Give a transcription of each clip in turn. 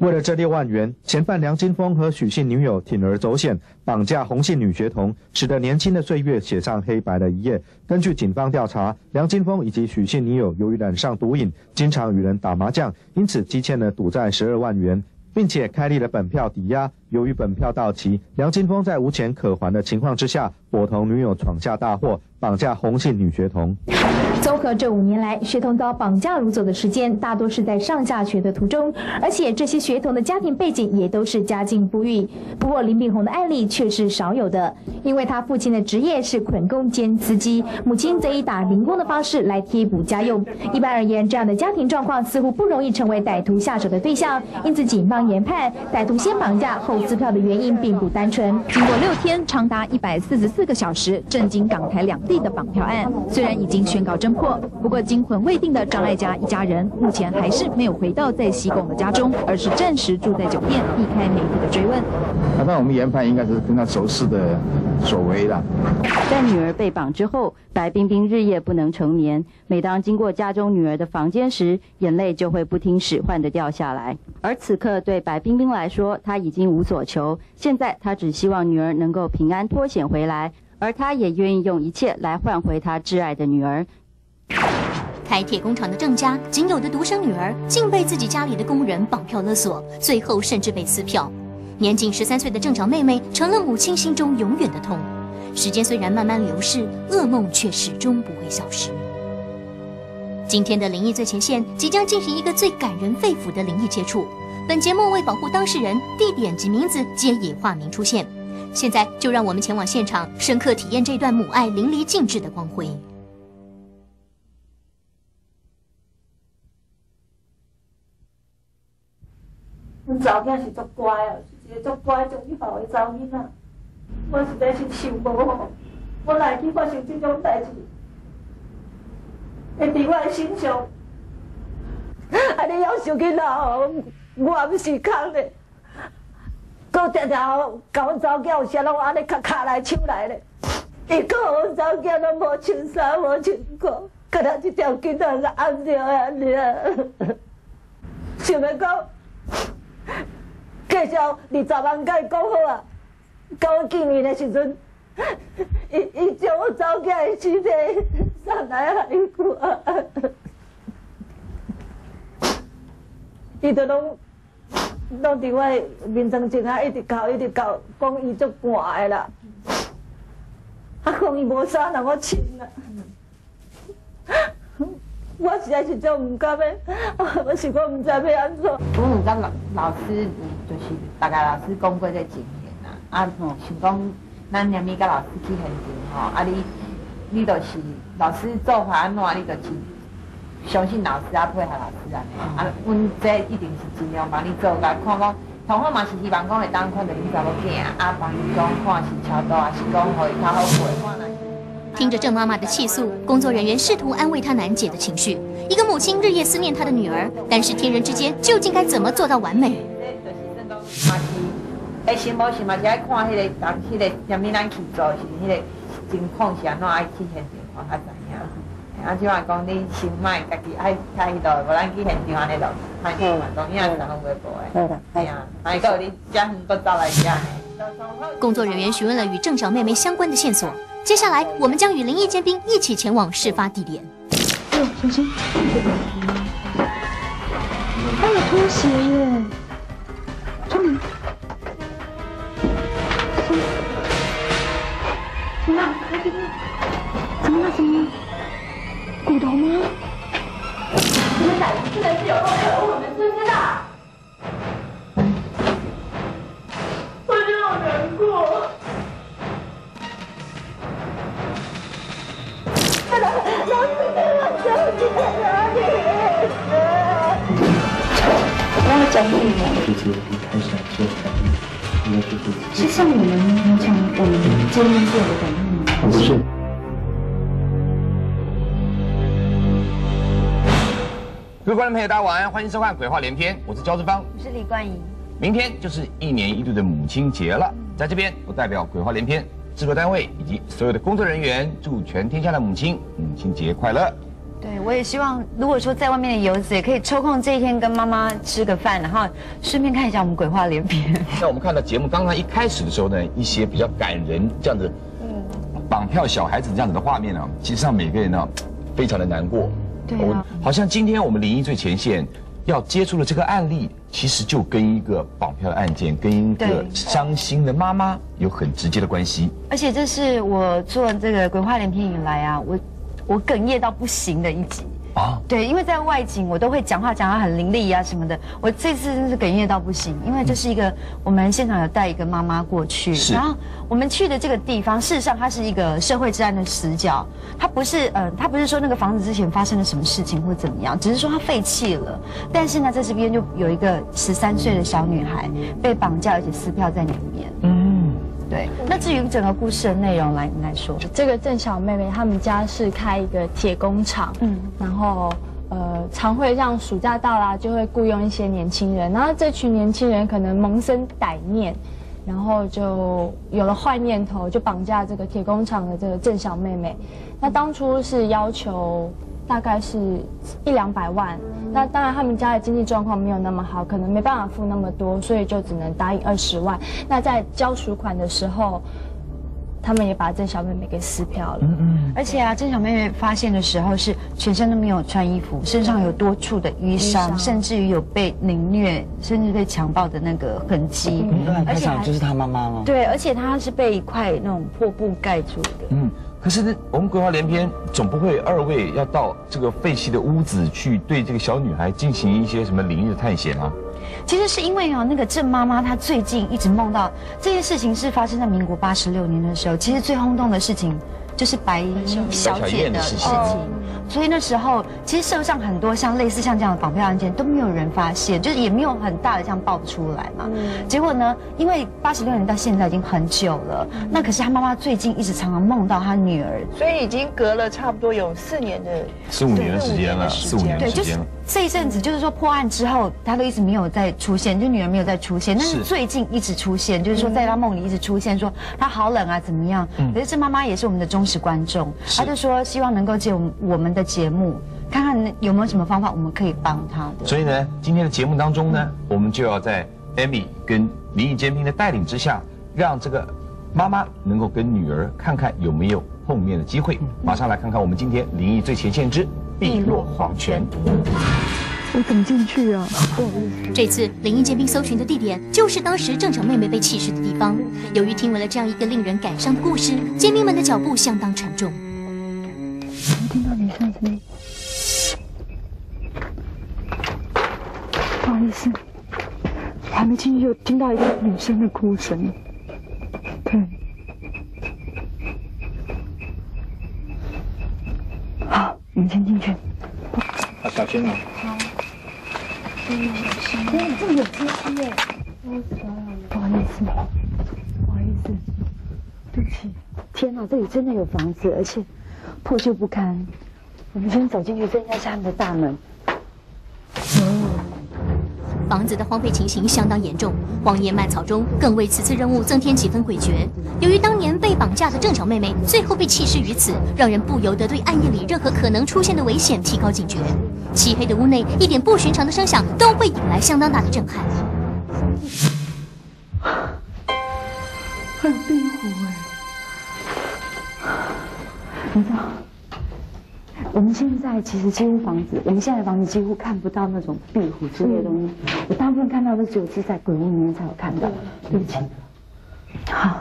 为了这六万元，嫌犯梁金峰和许姓女友铤而走险，绑架洪姓女学童，使得年轻的岁月写上黑白的一页。根据警方调查，梁金峰以及许姓女友由于染上毒瘾，经常与人打麻将，因此积欠了赌债十二万元，并且开立了本票抵押。由于本票到期，梁金峰在无钱可还的情况之下，伙同女友闯下大祸，绑架红姓女学童。综合这五年来学童遭绑架掳走的时间，大多是在上下学的途中，而且这些学童的家庭背景也都是家境富裕。不过林炳宏的案例却是少有的，因为他父亲的职业是捆工兼司机，母亲则以打零工的方式来贴补家用。一般而言，这样的家庭状况似乎不容易成为歹徒下手的对象，因此警方研判歹徒先绑架后撕票的原因并不单纯。经过六天长达一百四十四个小时震惊港台两地的绑票案，虽然已经宣告侦。破。不过惊魂未定的张爱家一家人目前还是没有回到在西贡的家中，而是暂时住在酒店，避开媒体的追问。那我们研判应该是跟他熟识的所为了。在女儿被绑之后，白冰冰日夜不能成眠，每当经过家中女儿的房间时，眼泪就会不听使唤的掉下来。而此刻对白冰冰来说，她已经无所求，现在她只希望女儿能够平安脱险回来，而他也愿意用一切来换回他挚爱的女儿。开铁工厂的郑家仅有的独生女儿，竟被自己家里的工人绑票勒索，最后甚至被撕票。年仅十三岁的郑长妹妹成了母亲心中永远的痛。时间虽然慢慢流逝，噩梦却始终不会消失。今天的灵异最前线即将进行一个最感人肺腑的灵异接触。本节目为保护当事人，地点及名字皆以化名出现。现在就让我们前往现场，深刻体验这段母爱淋漓尽致的光辉。查某囝是足乖哦，是一个足乖、足以孝的查囡仔。我实在是想无，我来去发生这种代志，会伫我的身上。啊！你要小囡仔哦，我毋是空的，常常甲阮查某囝有啥拢安尼卡卡来抢来咧。伊讲阮查某囝拢无穿衫无穿裤，可能一条囡仔是安着安尼。想要讲。介绍二十万，甲伊讲好啊！到我见面的时阵，伊伊将我走起来尸体送来海关，伊就拢拢伫我面前前啊，一直哭一直哭，讲伊足寒的啦，啊讲伊无衫让我穿啦。我实在是做唔甘的，我是我唔知要安怎。我唔知老老师就是大家老师讲过这经验啦，啊，想讲咱念咪甲老师去现场吼，啊你你就是老师做法安怎，你就是相信老师啊，配合老师啊，啊，阮这一定是尽量帮你做甲看讲，同学嘛是希望讲会当看到你查某囝啊，帮你讲看是超多，还是讲互伊较好过。听着郑妈妈的气诉，工作人员试图安慰她难解的情绪。一个母亲日夜思念她的女儿，但是天人之间究竟该怎么做到完美？哎，是无是嘛？是爱看迄个当迄个咱去做是迄个情况是安怎爱去现场看较知影。啊，即话讲你先卖家己爱开迄无咱去现场安尼就太难嘛，当然是拢袂还有你遮远都走来遮。工作人员询问了与郑小妹妹相关的线索。接下来，我们将与灵异尖兵一起前往事发地点。哎，小心！还有拖鞋耶！出门。怎么了？怎么你们胆子真的是有够可恶，你们知不知道？我真的好难过。我要讲你吗？是像我们平常我们见面过的感应吗？不是。各位观众朋友，大家晚安，欢迎收看《鬼话连篇》，我是焦志芳，我是李冠莹。明天就是一年一度的母亲节了，在这边我代表《鬼话连篇》。制作单位以及所有的工作人员，祝全天下的母亲母亲节快乐！对，我也希望，如果说在外面的游子也可以抽空这一天跟妈妈吃个饭，然后顺便看一下我们鬼话连篇。那我们看到节目刚刚一开始的时候呢，一些比较感人这样子，嗯绑票小孩子这样子的画面呢，其实让每个人呢非常的难过。对啊，好像今天我们灵异最前线要接触的这个案例，其实就跟一个绑票的案件，跟一个伤心的妈妈有很直接的关系。而且这是我做这个鬼话连篇以来啊，我我哽咽到不行的一集。啊，对，因为在外景我都会讲话讲得很伶俐啊什么的，我这次真是哽咽到不行，因为这是一个我们现场有带一个妈妈过去，然后我们去的这个地方，事实上它是一个社会治安的死角，它不是呃，它不是说那个房子之前发生了什么事情或怎么样，只是说它废弃了，但是呢，在这边就有一个十三岁的小女孩被绑架而且撕票在里面，嗯，对，那至于整个故事的内容来你来说，这个郑小妹妹他们家是开一个铁工厂，嗯嗯，然后呃常会让暑假到啦，就会雇佣一些年轻人，然后这群年轻人可能萌生歹念，然后就有了坏念头，就绑架这个铁工厂的这个郑小妹妹。那当初是要求大概是一两百万，那当然他们家的经济状况没有那么好，可能没办法付那么多，所以就只能答应二十万。那在交赎款的时候，他们也把郑小妹妹给撕票了嗯。而且啊，郑小妹妹发现的时候是全身都没有穿衣服，身上有多处的淤伤，甚至于有被凌虐，甚至被强暴的那个痕迹。对，开而且就是他妈妈吗？对，而且她是被一块那种破布盖住的。嗯，可是呢，我们鬼话连篇，总不会二位要到这个废弃的屋子去对这个小女孩进行一些什么灵异的探险啊？其实是因为哦，那个郑妈妈她最近一直梦到这件事情是发生在民国八十六年的时候，其实最轰动的事情就是白小姐的事情。所以那时候，其实社会上很多像类似像这样的绑票案件都没有人发现，就是也没有很大的这样爆出来嘛。结果呢，因为八十六年到现在已经很久了，那可是她妈妈最近一直常常梦到她女儿所以已经隔了差不多有四年的四五年的时间了，四五年的对，就是时间了。这一阵子，就是说破案之后，他都一直没有再出现，就女儿没有再出现，但是是最近一直出现，就是说在他梦里一直出现，说他好冷啊，怎么样？可是这妈妈也是我们的忠实观众，她就说希望能够借我们我们的节目，看看有没有什么方法我们可以帮她的。所以呢，今天的节目当中呢，我们就要在 Amy 跟林毅坚兵的带领之下，让这个妈妈能够跟女儿看看有没有碰面的机会。马上来看看我们今天灵异最前线之碧落黄泉。我怎么进去啊？这次灵异剑兵搜寻的地点就是当时郑小妹妹被弃尸的地方。由于听闻了这样一个令人感伤的故事，剑兵们的脚步相当沉重。听到女生声音，不好意思，我还没进去就听到一个女生的哭声。对，好，你们先进去。啊，小心哦。这么有机器耶！不好意思，不好意思，对不起。天哪，这里真的有房子，而且破旧不堪。我们先走进去，这应该是他们的大门。房子的荒废情形相当严重，荒野蔓草中更为此次任务增添几分诡谲。由于当年被绑架的郑小妹妹最后被弃尸于此，让人不由得对暗夜里任何可能出现的危险提高警觉。漆黑的屋内，一点不寻常的声响都会引来相当大的震撼。很壁虎哎，你知道，我们现在其实几乎房子，我们现在的房子几乎看不到那种壁虎之类的东西。我大部分看到的只有是在鬼屋里面才有看到。对不起。好，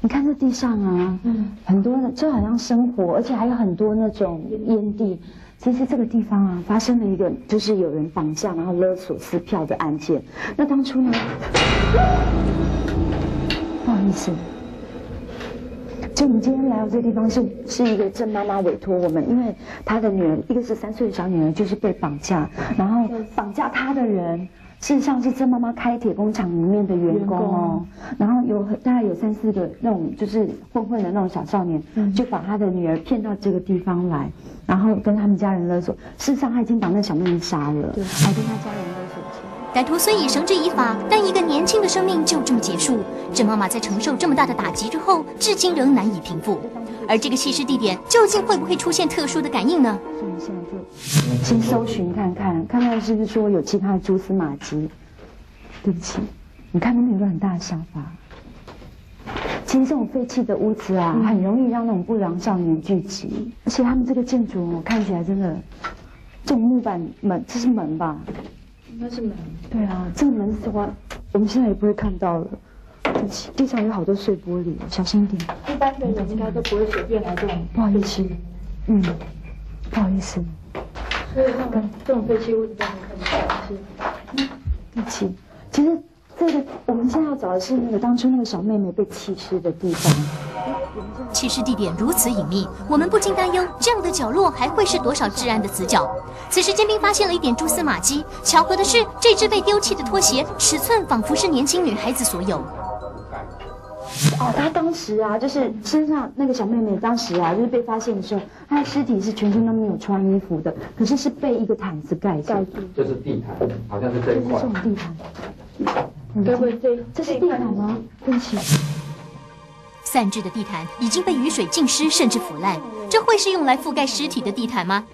你看这地上啊，很多的就好像生活，而且还有很多那种烟蒂。其实这个地方啊，发生了一个就是有人绑架然后勒索撕票的案件。那当初呢？不好意思，就我们今天来到这个地方是是一个郑妈妈委托我们，因为她的女儿一个是三岁的小女儿就是被绑架，然后绑架她的人事实上是郑妈妈开铁工厂里面的员工哦，然后有大概有三四个那种就是混混的那种小少年，就把他的女儿骗到这个地方来，然后跟他们家人勒索，事实上他已经把那小妹妹杀了，还跟他家人勒索钱。歹徒虽已绳之以法，但一个年轻的生命就这么结束。郑妈妈在承受这么大的打击之后，至今仍难以平复。而这个弃尸地点究竟会不会出现特殊的感应呢？所以现在就先搜寻看看，看看是不是说有其他的蛛丝马迹。对不起，你看那边有个很大的沙发。其实这种废弃的屋子啊，很容易让那种不良少年聚集。而且他们这个建筑看起来真的，这种木板门，这是门吧？应该是门。对啊，这个门的话，我们现在也不会看到了。地上有好多碎玻璃，小心一点。一般的人应该都不会随便来这种。不好意思，嗯，不好意思。所以像这种废弃物，你都很少，是。对不起，其实这个我们现在要找的是那个当初那个小妹妹被弃尸的地方。弃尸地点如此隐秘，我们不禁担忧，这样的角落还会是多少治安的死角？此时，尖兵发现了一点蛛丝马迹。巧合的是，这只被丢弃的拖鞋尺寸仿佛是年轻女孩子所有。哦，她当时啊，就是身上那个小妹妹，当时啊，就是被发现的时候，她的尸体是全身都没有穿衣服的，可是是被一个毯子盖住。这是地毯，好像是这一块。这种地毯。该不会这这是地毯吗？对不起。散置的地毯已经被雨水浸湿，甚至腐烂。这会是用来覆盖尸体的地毯吗？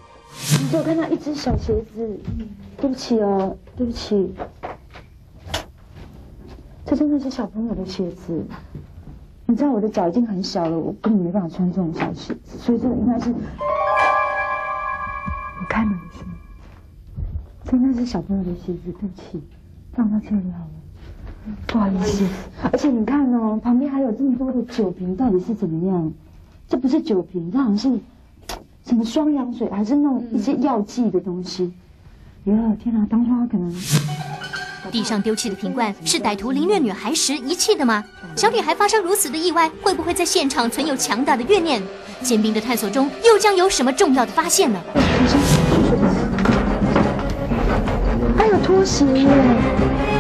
你有看到一只小鞋子？对不起哦，对不起。这真的是小朋友的鞋子。你知道我的脚已经很小了，我根本没办法穿这种小鞋子，所以这个应该是我开门的时候，真的是小朋友的鞋子。对不起，放到这里好了。不好意思，而且你看哦，旁边还有这么多的酒瓶，到底是怎么样？这不是酒瓶，这好像是什么双氧水，还是那种一些药剂的东西？哟，天哪！当初他可能地上丢弃的瓶罐是歹徒凌虐女孩时遗弃的吗？小女孩发生如此的意外，会不会在现场存有强大的怨念？宪兵的探索中又将有什么重要的发现呢？还有拖鞋耶！